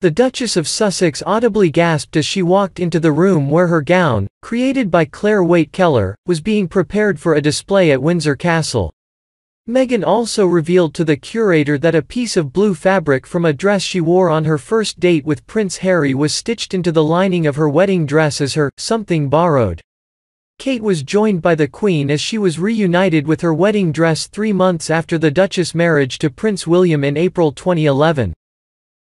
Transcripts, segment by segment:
The Duchess of Sussex audibly gasped as she walked into the room where her gown, created by Clare Waight Keller, was being prepared for a display at Windsor Castle. Meghan also revealed to the curator that a piece of blue fabric from a dress she wore on her first date with Prince Harry was stitched into the lining of her wedding dress as her something borrowed. Kate was joined by the Queen as she was reunited with her wedding dress three months after the Duchess' marriage to Prince William in April 2011.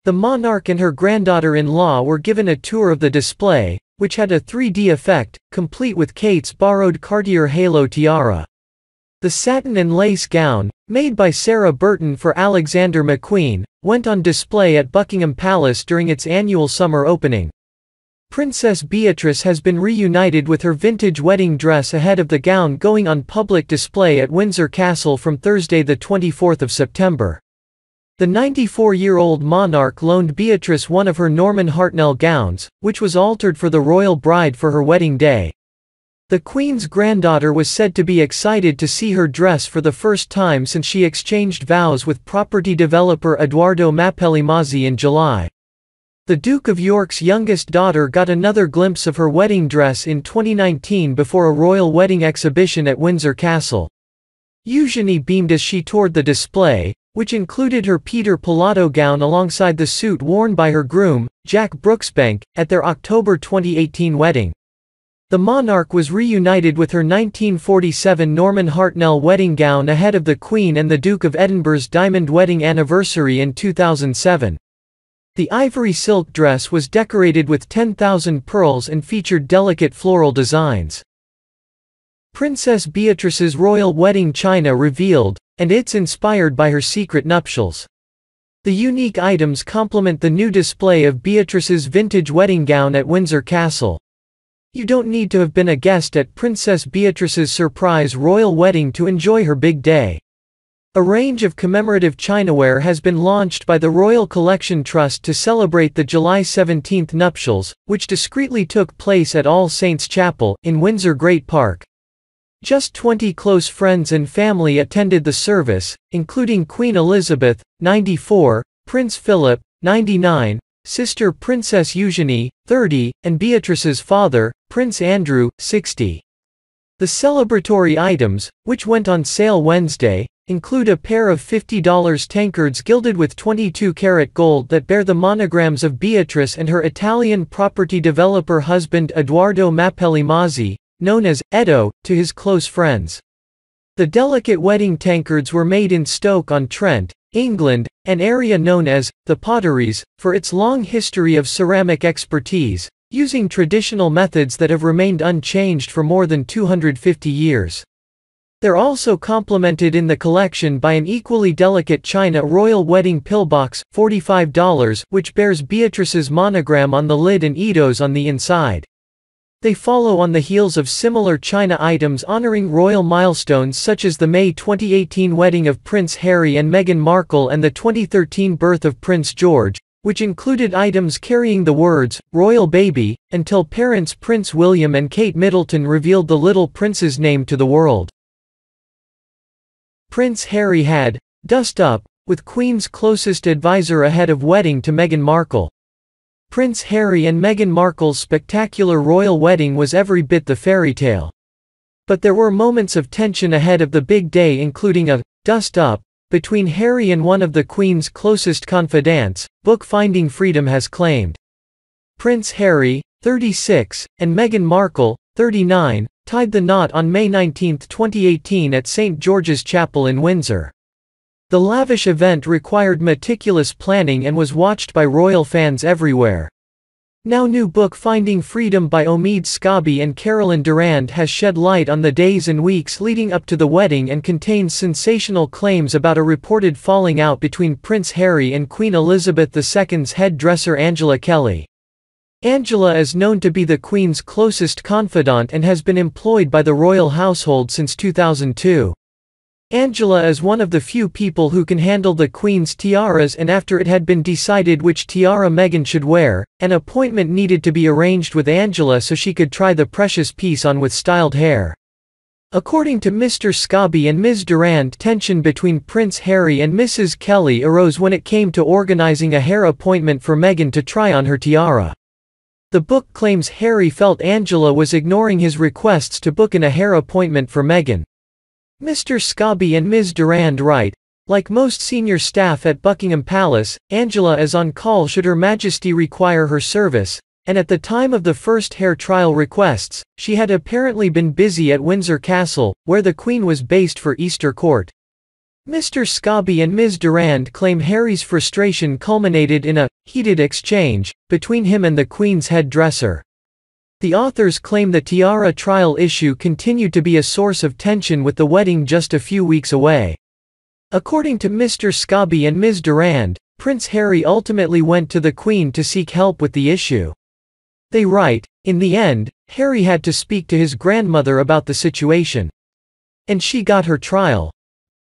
The monarch and her granddaughter-in-law were given a tour of the display, which had a 3D effect, complete with Kate's borrowed Cartier halo tiara. The satin and lace gown, made by Sarah Burton for Alexander McQueen, went on display at Buckingham Palace during its annual summer opening. Princess Beatrice has been reunited with her vintage wedding dress ahead of the gown going on public display at Windsor Castle from Thursday the 24th of September. The 94-year-old monarch loaned Beatrice one of her Norman Hartnell gowns, which was altered for the royal bride for her wedding day. The Queen's granddaughter was said to be excited to see her dress for the first time since she exchanged vows with property developer Edoardo Mapelli in July. The Duke of York's youngest daughter got another glimpse of her wedding dress in 2019 before a royal wedding exhibition at Windsor Castle. Eugenie beamed as she toured the display, which included her Peter Pilotto gown alongside the suit worn by her groom, Jack Brooksbank, at their October 2018 wedding. The monarch was reunited with her 1947 Norman Hartnell wedding gown ahead of the Queen and the Duke of Edinburgh's diamond wedding anniversary in 2007. The ivory silk dress was decorated with 10,000 pearls and featured delicate floral designs. Princess Beatrice's royal wedding china revealed, and it's inspired by her secret nuptials. The unique items complement the new display of Beatrice's vintage wedding gown at Windsor Castle. You don't need to have been a guest at Princess Beatrice's surprise royal wedding to enjoy her big day. A range of commemorative chinaware has been launched by the Royal Collection Trust to celebrate the July 17 nuptials, which discreetly took place at All Saints Chapel, in Windsor Great Park. Just 20 close friends and family attended the service, including Queen Elizabeth, 94, Prince Philip, 99, sister Princess Eugenie, 30, and Beatrice's father, Prince Andrew, 60. The celebratory items, which went on sale Wednesday, include a pair of $50 tankards gilded with 22-karat gold that bear the monograms of Beatrice and her Italian property developer husband Eduardo Mapelli Mozzi, known as Edo, to his close friends. The delicate wedding tankards were made in Stoke-on-Trent, England, an area known as the Potteries, for its long history of ceramic expertise, using traditional methods that have remained unchanged for more than 250 years. They're also complemented in the collection by an equally delicate China royal wedding pillbox, $45, which bears Beatrice's monogram on the lid and Edo's on the inside. They follow on the heels of similar China items honoring royal milestones such as the May 2018 wedding of Prince Harry and Meghan Markle and the 2013 birth of Prince George, which included items carrying the words, Royal Baby, until parents Prince William and Kate Middleton revealed the little prince's name to the world. Prince Harry had, dust up, with Queen's closest advisor ahead of wedding to Meghan Markle. Prince Harry and Meghan Markle's spectacular royal wedding was every bit the fairy tale. But there were moments of tension ahead of the big day including a dust up between Harry and one of the Queen's closest confidants, book Finding Freedom has claimed. Prince Harry, 36, and Meghan Markle, 39, tied the knot on May 19, 2018 at St. George's Chapel in Windsor. The lavish event required meticulous planning and was watched by royal fans everywhere. Now new book Finding Freedom by Omid Scobie and Carolyn Durand has shed light on the days and weeks leading up to the wedding and contains sensational claims about a reported falling out between Prince Harry and Queen Elizabeth II's head dresser Angela Kelly. Angela is known to be the Queen's closest confidant and has been employed by the royal household since 2002. Angela is one of the few people who can handle the Queen's tiaras and after it had been decided which tiara Meghan should wear, an appointment needed to be arranged with Angela so she could try the precious piece on with styled hair. According to Mr. Scobie and Ms. Durand tension between Prince Harry and Mrs. Kelly arose when it came to organizing a hair appointment for Meghan to try on her tiara. The book claims Harry felt Angela was ignoring his requests to book in a hair appointment for Meghan. Mr. Scobie and Ms. Durand write, like most senior staff at Buckingham Palace, Angela is on call should Her Majesty require her service, and at the time of the first hair trial requests, she had apparently been busy at Windsor Castle, where the Queen was based for Easter Court. Mr. Scobie and Ms. Durand claim Harry's frustration culminated in a heated exchange between him and the Queen's head dresser. The authors claim the tiara trial issue continued to be a source of tension with the wedding just a few weeks away. According to Mr. Scobie and Ms. Durand, Prince Harry ultimately went to the Queen to seek help with the issue. They write, in the end, Harry had to speak to his grandmother about the situation. And she got her trial.